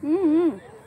嗯嗯。